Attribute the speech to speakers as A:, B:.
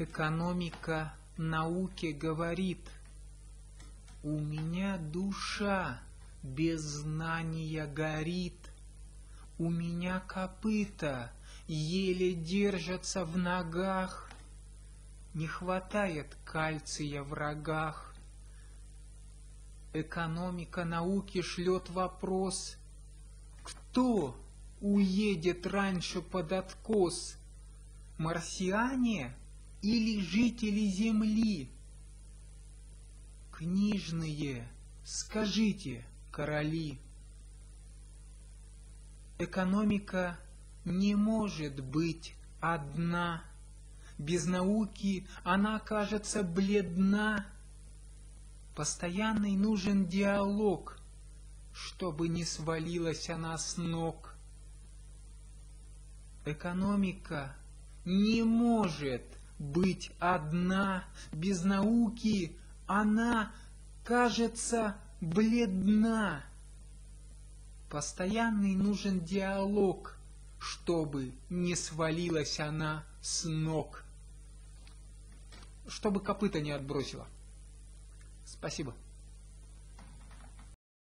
A: Экономика науки говорит, у меня душа без знания горит, у меня копыта еле держатся в ногах, не хватает кальция в рогах. Экономика науки шлет вопрос, кто уедет раньше под откос, марсиане или жители Земли? Книжные, скажите, короли. Экономика не может быть одна. Без науки она кажется бледна. Постоянный нужен диалог, чтобы не свалилась она с ног. Экономика не может быть одна. Без науки она кажется бледна. Постоянный нужен диалог, чтобы не свалилась она с ног. Чтобы копыта не отбросила. Спасибо.